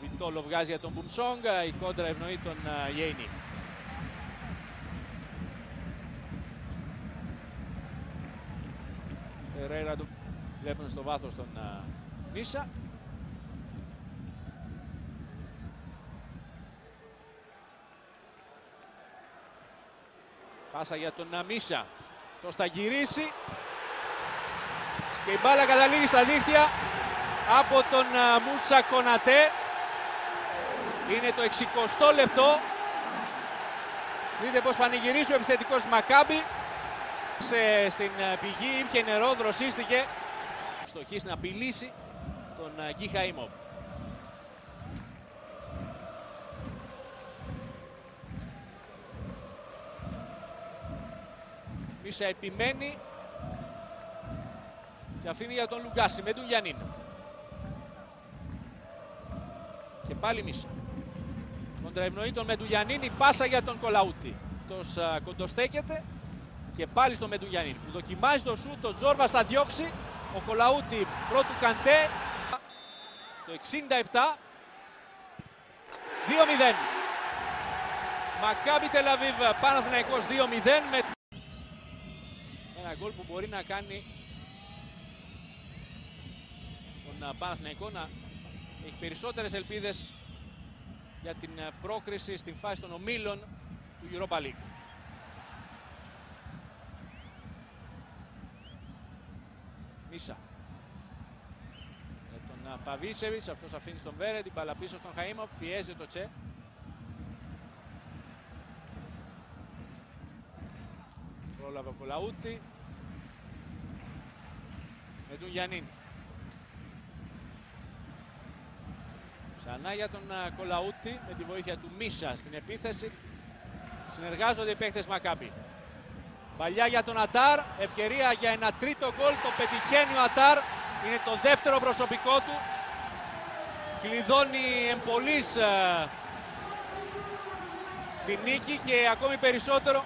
Βιτόλο βγάζει για τον Μπουμσόγκ, η κόντρα ευνοεί τον ε, Γέινι. Φεραίρα του βλέπουν στο βάθος τον ε, Μίσα. Πάσα για τον ε, Μίσα. Τος θα γυρίσει. Και η μπάλα καταλήγει στα δίχτυα από τον Μούσα Κονατέ. Είναι το 60 λεπτό. Δείτε πως πανηγυρίζει ο επιθετικός Μακάμπι. Σε, στην πηγή ήπια νερό, δροσίστηκε. Στοχής να απειλήσει τον Γκί Χαΐμοφ. Μίσα επιμένει και αφήνει για τον Λουγκάση με τον Γιάννην. Και πάλι Μίσα. Κοντραευνοεί τον Μεντουγιαννίνη, πάσα για τον Κολαούτη. Αυτός κοντοστέκεται και πάλι στο Μεντουγιαννίνη που δοκιμάζει το σούτ, τον Τζόρβα θα διώξει. Ο Κολαούτη πρώτου καντέ στο 67. 2-0. Μακάμπι Τελαβίβ, Παναθηναϊκός 2-0 με ένα γκολ που μπορεί να κάνει τον Παναθηναϊκό να έχει περισσότερες ελπίδες για την πρόκριση στην φάση των ομίλων του Europa League. Μίσα. Με τον Παβίτσεβιτς, αυτός αφήνει στον Βέρε, την μπάλα πίσω στον Χαΐμοφ, πιέζει το Τσε. Πρόλαβε ο Κολαούτη. Με τον Γιαννίν. Ξανά για τον Κολαούτη με τη βοήθεια του Μίσα στην επίθεση. Συνεργάζονται οι παίκτες Μακάμπι. Παλιά για τον Ατάρ, ευκαιρία για ένα τρίτο γκολ, το πετυχαίνει ο Ατάρ, είναι το δεύτερο προσωπικό του. Κλειδώνει εμπολής την νίκη και ακόμη περισσότερο